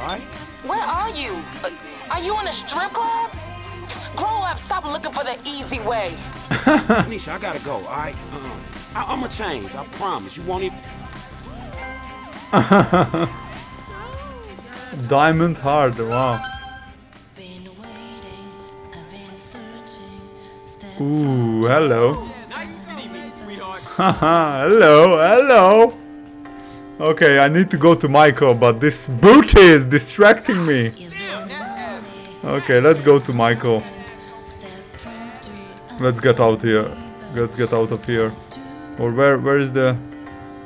alright? Where are you? Uh, are you in a strip club? Grow up, stop looking for the easy way. Tanisha, I gotta go, alright? Uh-uh. I- I'ma change, I promise. You won't even. Diamond Hard, wow. Ooh, hello. Nice titty meat, sweetheart. Haha, hello, hello. Okay, I need to go to Michael, but this booty is distracting me. Okay, let's go to Michael. Let's get out here. Let's get out of here. Or where where is the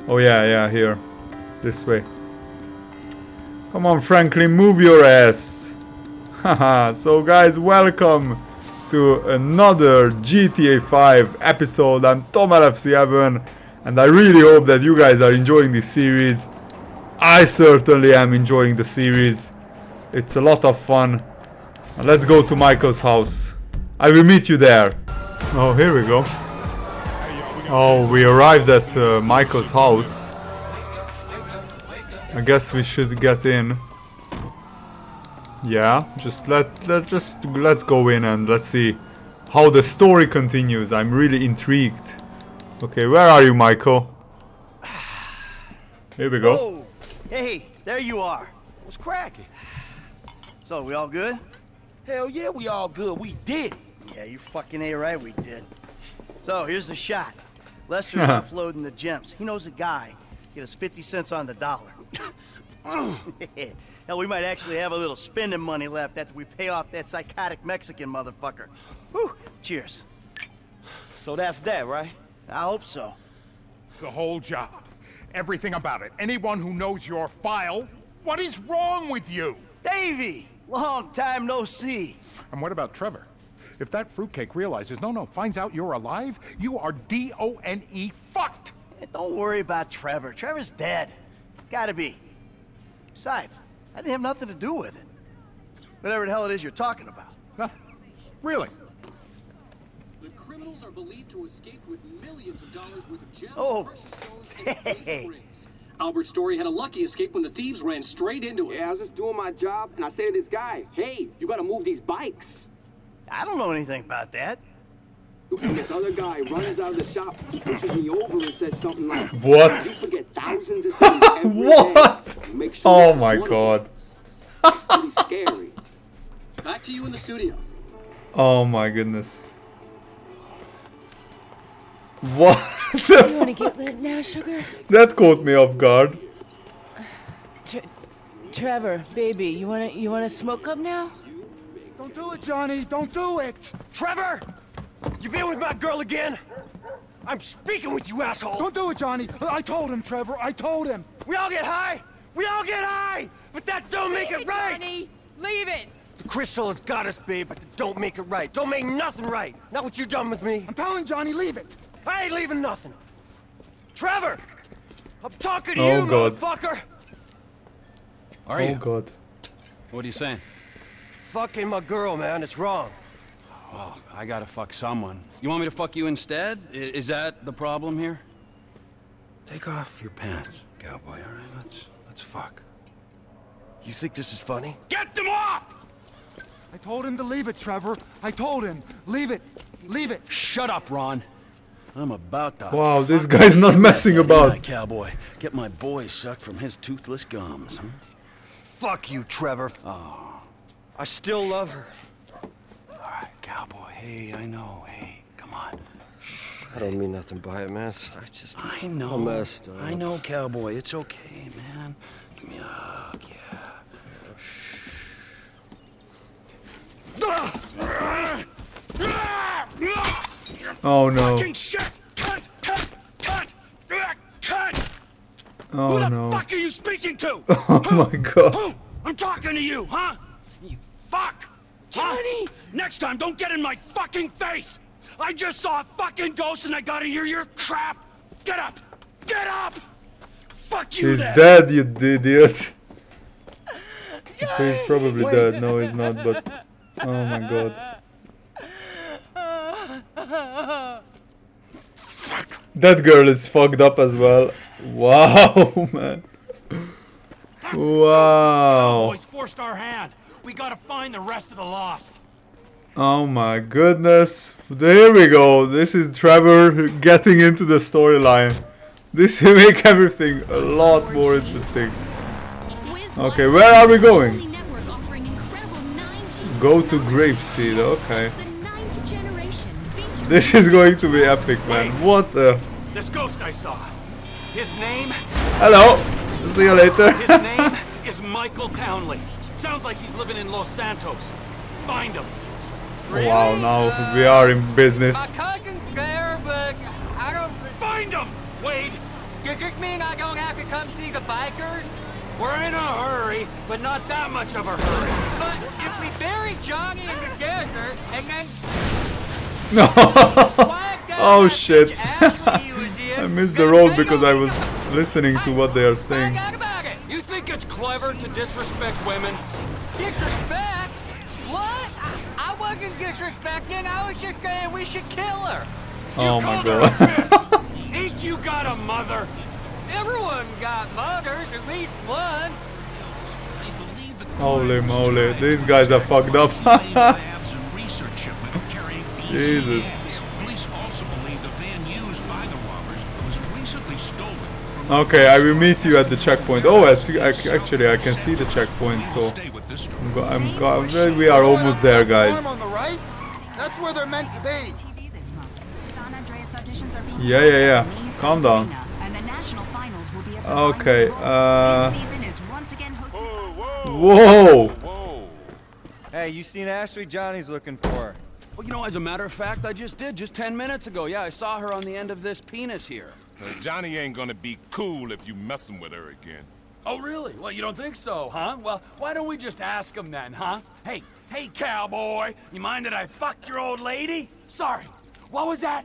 Oh yeah, yeah, here. This way. Come on Franklin, move your ass. Haha, so guys, welcome to another GTA 5 episode. I'm Tom LFC Heaven and I really hope that you guys are enjoying this series. I certainly am enjoying the series. It's a lot of fun. Now let's go to Michael's house. I will meet you there. Oh, here we go. Oh, we arrived at uh, Michael's house. I guess we should get in. Yeah, just let let just let's go in and let's see how the story continues. I'm really intrigued. Okay, where are you, Michael? Here we go. Oh, hey, there you are. What's cracking? So, we all good? Hell yeah, we all good. We did. Yeah, you fucking A right, we did. So, here's the shot. Lester's offloading the gems. He knows a guy. Get us 50 cents on the dollar. Hell, we might actually have a little spending money left after we pay off that psychotic Mexican motherfucker. Whew, cheers. So that's that, right? I hope so. The whole job. Everything about it. Anyone who knows your file, what is wrong with you? Davy! Long time no see. And what about Trevor? If that fruitcake realizes, no, no, finds out you're alive, you are D-O-N-E fucked! Hey, don't worry about Trevor. Trevor's dead. It's gotta be. Besides, I didn't have nothing to do with it. Whatever the hell it is you're talking about. Huh? Really? The criminals are believed to escape with millions of dollars worth of gems, Oh. precious stones, and Hey. engagement rings. Albert Story had a lucky escape when the thieves ran straight into him. Yeah, I was just doing my job, and I say to this guy, hey, you gotta move these bikes. I don't know anything about that. And this other guy runs out of the shop, pushes me over, and says something like, What? You forget thousands of things every day. What? Make sure Oh my god. them." Pretty scary. Back to you in the studio. Oh my goodness. What? the You wanna get lit now, sugar? That caught me off guard. Tre- Trevor, baby, you wanna you wanna smoke up now? Don't do it, Johnny. Don't do it. Trevor! You been with my girl again? I'm speaking with you, asshole! Don't do it, Johnny. I told him, Trevor. I told him. We all get high! We all get high! But that don't make it right! Johnny, leave it. The crystal has got us, babe, but don't make it right. Don't make nothing right. Not what you done with me. I'm telling Johnny, leave it. I ain't leaving nothing. Trevor! I'm talking to Oh, you, God. motherfucker! Are Oh god. What are you saying? Fucking my girl, man. It's wrong. Well, I gotta fuck someone. You want me to fuck you instead? I- is that the problem here? Take off your pants, cowboy, all right? Let's, let's fuck. You think this is funny? Get them off! I told him to leave it, Trevor. I told him. Leave it. Leave it. Shut up, Ron. I'm about to. Wow, this guy's not messing about. night, cowboy. Get my boy sucked from his toothless gums. Hmm? Fuck you, Trevor. Oh, I still love her. all right, cowboy. Hey, I know. Hey, come on. I don't mean nothing by it, man. I just... I know. I'm messed up. I know, cowboy. It's okay, man. Give me a hug, yeah. Oh no. Fucking shit! Cut! Cut! Cut! Ugh, Cut! Oh Who the no. fuck are you speaking to? Oh my god. Who? I'm talking to you, huh? You fuck! Johnny! Next time, don't get in my fucking face! I just saw a fucking ghost and I gotta hear your crap! Get up! Get up! Fuck you He's then! dead, you idiot. Okay, he's probably dead. No, he's not, but... Oh my god. That girl is fucked up as well. Wow, man. Wow. Boys forced our hand. We gotta find the rest of the lost. Oh my goodness. There we go. This is Trevor getting into the storyline. This will make everything a lot more interesting. Okay, where are we going? Go to Grapeseed, okay. This is going to be epic, man. What the... This ghost I saw. His name? Hello! See you later. His name is Michael Townley. Sounds like he's living in Los Santos. Find him. Wow, now we are in business. cousin's there, but I don't. Find him, Wade. Does this mean I don't have to come see the bikers? We're in a hurry, but not that much of a hurry. But if we bury Johnny in the desert and then No. oh shit. I missed the road because I was listening to what they are saying. You think it's clever to disrespect women? disrespect? What? I, I wasn't disrespecting. I was just saying we should kill her. Oh, you Oh my god. Ain't you got a mother? Everyone got mothers, at least one. Holy moly, these guys are fucked up. Jesus. Police also believe the van used by the robbers was recently stolen. Okay, I will meet you at the checkpoint. Oh, I see, I, actually, I can see the checkpoint, so I'm, go, I'm go, we are almost there, guys. Farm on the right? That's where they're meant to be. Yeah, yeah, yeah. Calm down. Okay. Uh. Whoa! Hey, you seen Ashley? Johnny's looking for her. Well, you know, as a matter of fact, I just did, just 10 minutes ago. Yeah, I saw her on the end of this penis here. Uh, Johnny ain't gonna be cool if you messing with her again. Oh, really? Well, you don't think so, huh? Well, why don't we just ask him then, huh? Hey, hey, cowboy, you mind that I fucked your old lady? Sorry. What was that?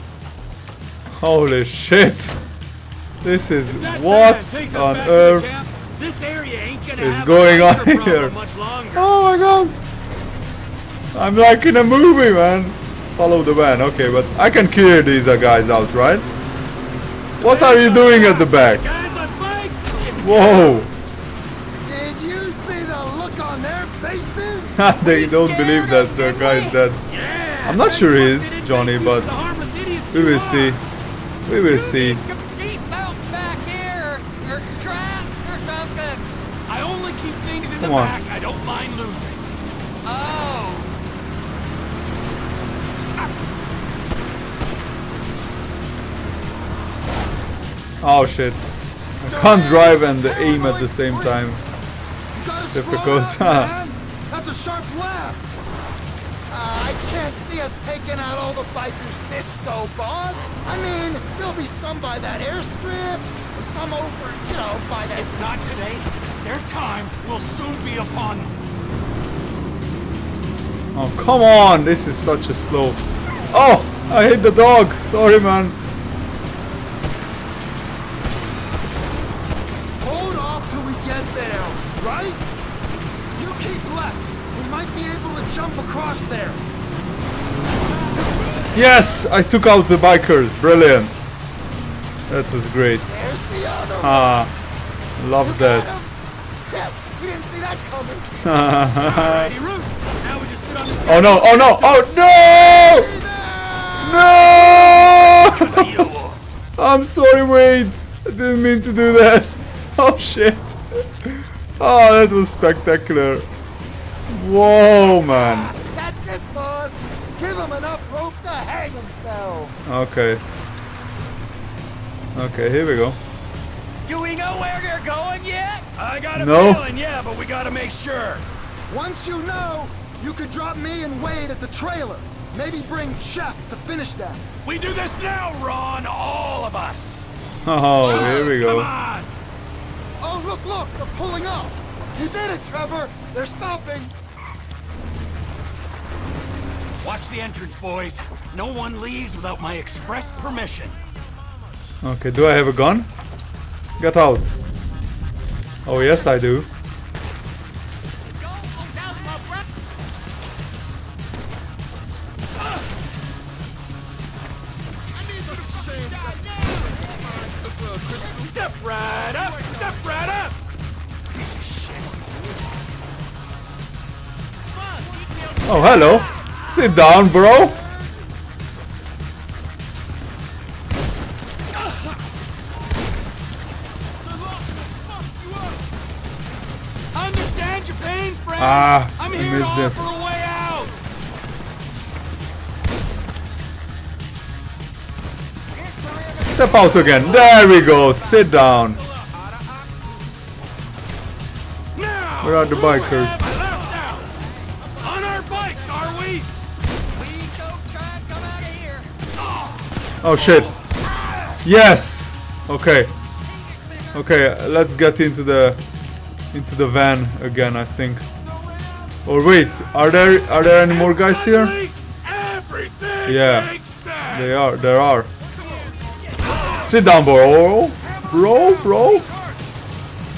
Holy shit! This is what on back to the earth camp. This area ain't gonna is going a on here? Much longer. Oh my god! I'm like in a movie, man. Follow the van, okay, but I can clear these uh, guys out, right? What are you doing at the back? Whoa! Did you see the look on their faces? they don't believe that the guy is dead. I'm not sure he is Johnny, but we will see. We will see. Seatbelts back here, or straps or something. I only keep things in Come the on. back I don't mind losing. Oh. Oh shit. I can't drive and aim at the same time. Difficult. That's a sharp left. Uh, I can't see us taking out all the bikers this go, boss. I mean, there'll be some by that airstrip, and some over, you know, by that. If not today, their time will soon be upon them. Oh, come on! This is such a slow. Oh! I hit the dog! Sorry, man. Hold off till we get there, right? You keep left. We might be able to jump across there. Yes! I took out the bikers. Brilliant. That was great. Ah. Love that. We didn't see that coming. Alrighty, Root. Now we just sit on this oh no! Oh no! Oh no! No! I'm sorry, Wade. I didn't mean to do that. Oh shit. Oh, that was spectacular. Whoa, man. That's it, boss. Give him enough rope to hang himself. Okay. Okay, here we go. Do we know where they're going yet? I got a No. feeling, yeah, but we gotta make sure. Once you know, you could drop me and Wade at the trailer. Maybe bring Chef to finish that. We do this now, Ron, all of us. Oh, here we go. Come go. on. Oh, look, look, they're pulling up. You did it, Trevor! They're stopping! Watch the entrance, boys. No one leaves without my express permission. Okay, do I have a gun? Get out. Oh, yes, I do. Step right up! Step right up! Oh, hello. Sit down, bro. Understand your pain, friend. Ah, I'm I here to missed it. offer a way out. Step out again. There we go. Sit down. Where are the bikers? Oh shit. Yes. Okay. Okay, let's get into the into the van again, I think. Or wait, are there are there any more guys here? Yeah. They are. There are. Sit down, bro. Bro, bro.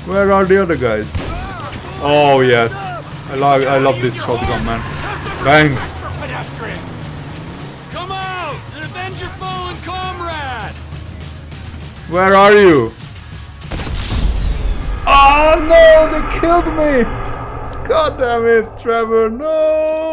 Where are the other guys? Oh yes. I love I love this shotgun, man. Bang. Where are you? Oh no, they killed me! God damn it, Trevor, no!